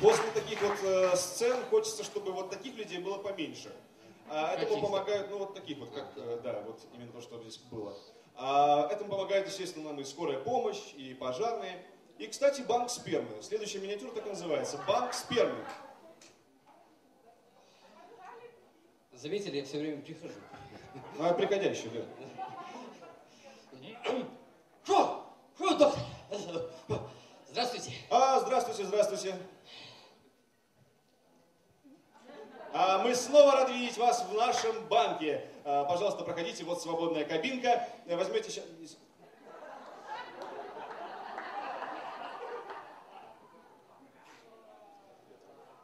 после таких вот э, сцен хочется, чтобы вот таких людей было поменьше. А этому помогают, ну вот таких вот, как, э, да, вот именно то, что здесь было. А этому помогает, естественно, нам и скорая помощь, и пожарные. И, кстати, банк спермы. Следующая миниатюра так и называется. Банк спермы. Заметили, я все время прихожу. А, приходящий, да. Фу! Фу, доктор! Здравствуйте. А, здравствуйте, здравствуйте. А, мы снова рады видеть вас в нашем банке. А, пожалуйста, проходите, вот свободная кабинка. Э, Возьмете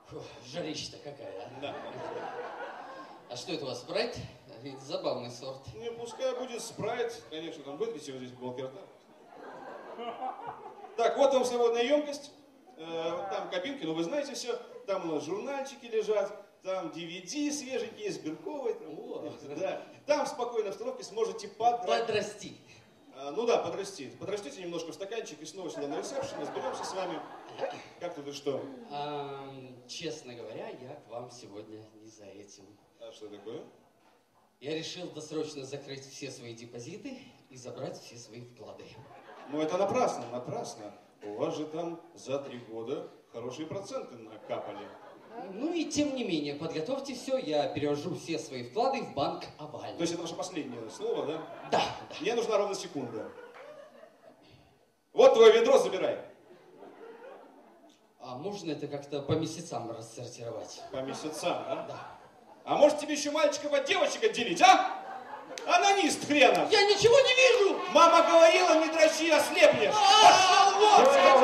Фу, жарища-то какая, а? Да. А что это у вас, спрайт? Ведь забавный сорт. Не, пускай будет спрайт. Конечно, там вытрите вот здесь в уголке рта. Так, вот вам свободная емкость. Э, Там кабинки, ну вы знаете все. Там у нас журнальчики лежат. Там DVD свеженькие, с Бирковой. Там, О. да. там в спокойной обстановке сможете подрать. Подрасти. А, Ну да, подрасти. Подрастите немножко в стаканчик и снова сюда на ресепшн, разберемся с вами. Как тут и что? Ам, честно говоря, я к вам сегодня не за этим. А что такое? Я решил досрочно закрыть все свои депозиты и забрать все свои вклады. Ну это напрасно, напрасно. У вас же там за три года хорошие проценты накапали. Ну и тем не менее, подготовьте все, я перевожу все свои вклады в банк То Оваль. есть это ваше последнее слово, да? Да, да. Мне нужна ровно секунда. Вот твое ведро забирай. А можно это как-то по месяцам рассортировать? По месяцам, да? Да. А может тебе еще мальчиков от девочек отделить, а? Анонист хренов! Я ничего не вижу! Мама говорила, не дрочи, ослепнешь! Пошел вон! Well,